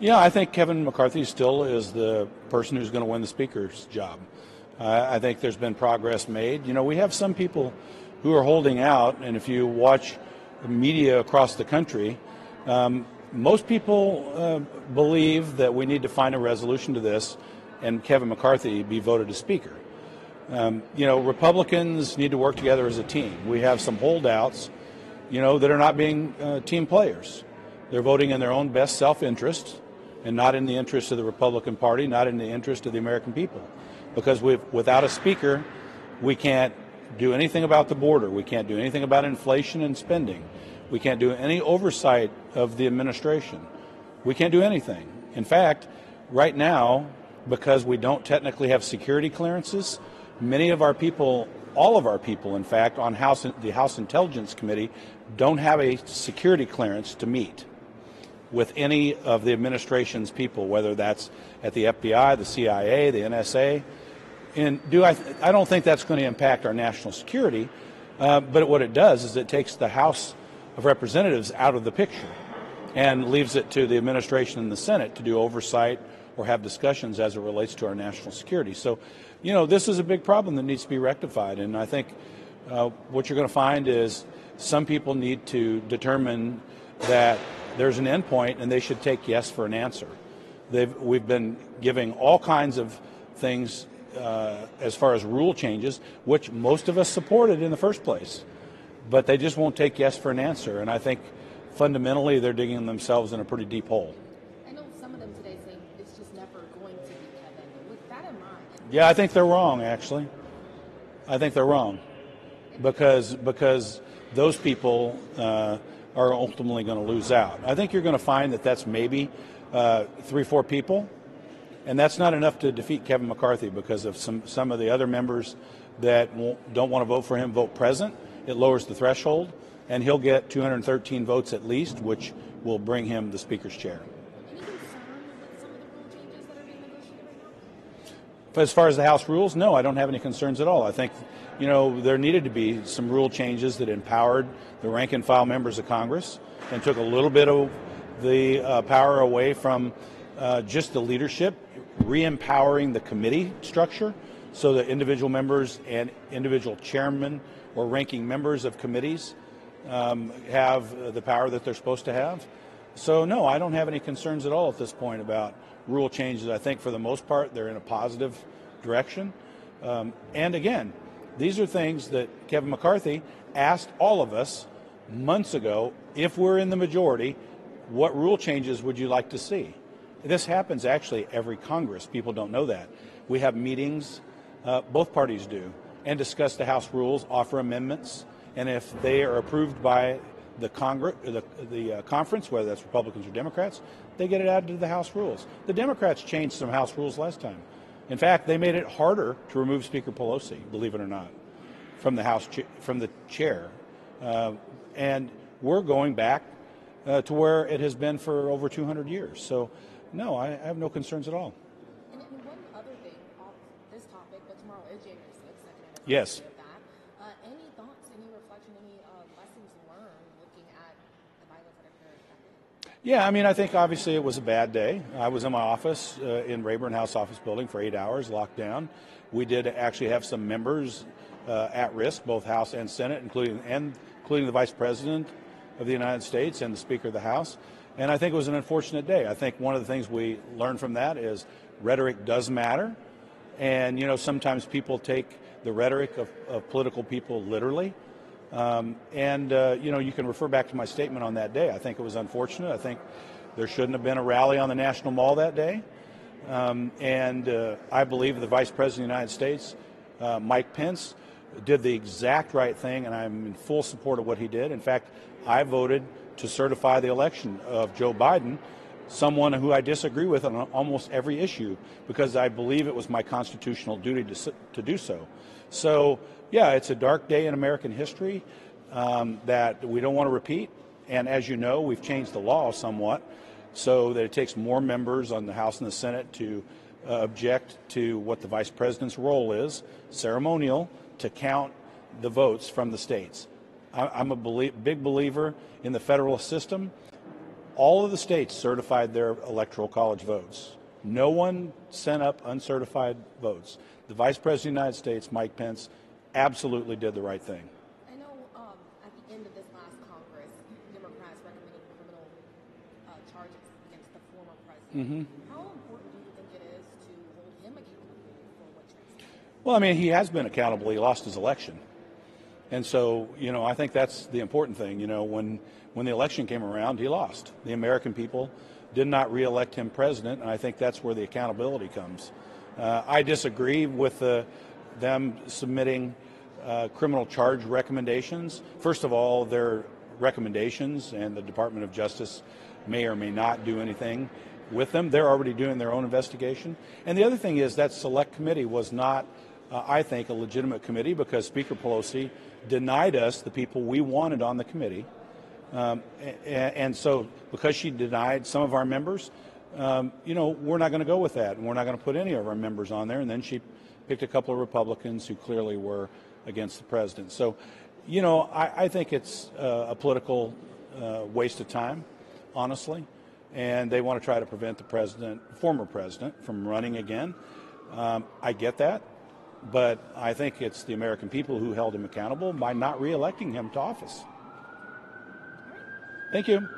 Yeah, I think Kevin McCarthy still is the person who's going to win the Speaker's job. Uh, I think there's been progress made. You know, we have some people who are holding out, and if you watch media across the country, um, most people uh, believe that we need to find a resolution to this and Kevin McCarthy be voted a Speaker. Um, you know, Republicans need to work together as a team. We have some holdouts, you know, that are not being uh, team players. They're voting in their own best self interest and not in the interest of the Republican Party, not in the interest of the American people. Because without a Speaker, we can't do anything about the border. We can't do anything about inflation and spending. We can't do any oversight of the administration. We can't do anything. In fact, right now, because we don't technically have security clearances, many of our people, all of our people, in fact, on House the House Intelligence Committee, don't have a security clearance to meet with any of the administration's people, whether that's at the FBI, the CIA, the NSA. And do I? I don't think that's going to impact our national security. Uh, but what it does is it takes the House of Representatives out of the picture and leaves it to the administration and the Senate to do oversight or have discussions as it relates to our national security. So, you know, this is a big problem that needs to be rectified. And I think uh, what you're going to find is some people need to determine that there's an endpoint and they should take yes for an answer. They've, we've been giving all kinds of things uh, as far as rule changes, which most of us supported in the first place but they just won't take yes for an answer. And I think fundamentally they're digging themselves in a pretty deep hole. I know some of them today say it's just never going to be Kevin. With that in mind. Yeah, I think they're wrong, actually. I think they're wrong because because those people uh, are ultimately going to lose out. I think you're going to find that that's maybe uh, three, four people, and that's not enough to defeat Kevin McCarthy because of some some of the other members that don't want to vote for him vote present it lowers the threshold, and he'll get 213 votes at least, which will bring him the Speaker's chair. As far as the House rules, no, I don't have any concerns at all. I think, you know, there needed to be some rule changes that empowered the rank and file members of Congress and took a little bit of the uh, power away from uh, just the leadership, re empowering the committee structure so that individual members and individual chairmen or ranking members of committees um, have the power that they're supposed to have. So, no, I don't have any concerns at all at this point about rule changes. I think for the most part, they're in a positive direction. Um, and again, these are things that Kevin McCarthy asked all of us months ago if we're in the majority, what rule changes would you like to see? This happens actually every Congress. People don't know that. We have meetings, uh, both parties do and discuss the House rules, offer amendments, and if they are approved by the Congress, the, the uh, conference, whether that's Republicans or Democrats, they get it added to the House rules. The Democrats changed some House rules last time. In fact, they made it harder to remove Speaker Pelosi, believe it or not, from the House from the chair, uh, and we're going back uh, to where it has been for over 200 years. So, no, I, I have no concerns at all. Yes. Uh, any thoughts, any reflection, any uh, lessons learned looking at the violence that occurred? Yeah, I mean, I think obviously it was a bad day. I was in my office uh, in Rayburn House Office Building for eight hours, locked down. We did actually have some members uh, at risk, both House and Senate, including and including the Vice President of the United States and the Speaker of the House. And I think it was an unfortunate day. I think one of the things we learned from that is rhetoric does matter. And, you know, sometimes people take the rhetoric of, of political people literally. Um, and, uh, you know, you can refer back to my statement on that day. I think it was unfortunate. I think there shouldn't have been a rally on the National Mall that day. Um, and uh, I believe the Vice President of the United States, uh, Mike Pence, did the exact right thing, and I'm in full support of what he did. In fact, I voted to certify the election of Joe Biden someone who I disagree with on almost every issue because I believe it was my constitutional duty to, to do so. So, yeah, it's a dark day in American history um, that we don't want to repeat. And as you know, we've changed the law somewhat so that it takes more members on the House and the Senate to uh, object to what the vice president's role is, ceremonial, to count the votes from the states. I, am a belie- big believer in the federal system all of the states certified their electoral college votes. No one sent up uncertified votes. The Vice President of the United States, Mike Pence, absolutely did the right thing. I know um, at the end of this last Congress, Democrats recommended criminal uh, charges against the former president. How important do you think it is to hold him accountable for what transpired? Well, I mean, he has been accountable. He lost his election. And so, you know, I think that's the important thing. You know, when, when the election came around, he lost. The American people did not reelect him president, and I think that's where the accountability comes. Uh, I disagree with the, them submitting uh, criminal charge recommendations. First of all, they're recommendations, and the Department of Justice may or may not do anything with them. They're already doing their own investigation. And the other thing is that select committee was not, uh, I think, a legitimate committee because Speaker Pelosi denied us the people we wanted on the committee. Um, a- a- and so, because she denied some of our members, um, you know, we're not going to go with that, and we're not going to put any of our members on there. And then she picked a couple of Republicans who clearly were against the president. So, you know, I, I think it's uh, a political uh, waste of time, honestly. And they want to try to prevent the president, former president, from running again. Um, I get that, but I think it's the American people who held him accountable by not reelecting him to office. Thank you.